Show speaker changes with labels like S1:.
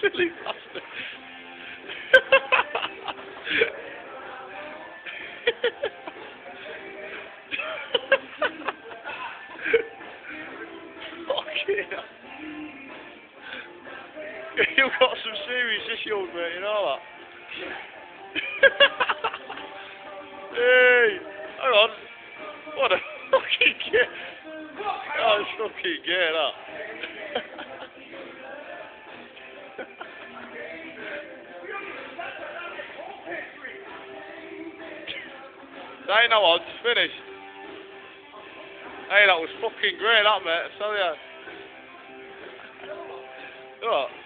S1: silly bastard. Fucking hell. You've got some serious issues, mate, you know that? hey, hang on. What a fucking gay. Oh, fucking gay, that. Hey, no odds, finished. Hey, that was fucking great, that, mate, I tell you. What?